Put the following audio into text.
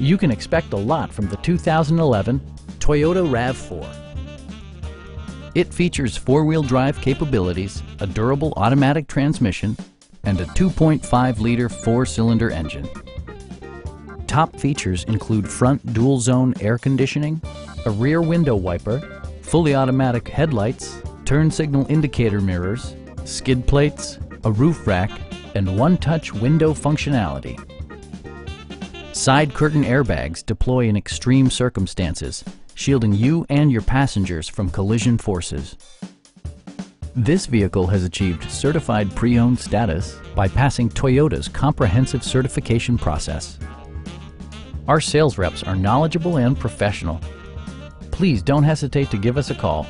You can expect a lot from the 2011 Toyota RAV4. It features four-wheel drive capabilities, a durable automatic transmission, and a 2.5-liter four-cylinder engine. Top features include front dual-zone air conditioning, a rear window wiper, fully automatic headlights, turn signal indicator mirrors, skid plates, a roof rack, and one-touch window functionality. Side curtain airbags deploy in extreme circumstances, shielding you and your passengers from collision forces. This vehicle has achieved certified pre-owned status by passing Toyota's comprehensive certification process. Our sales reps are knowledgeable and professional. Please don't hesitate to give us a call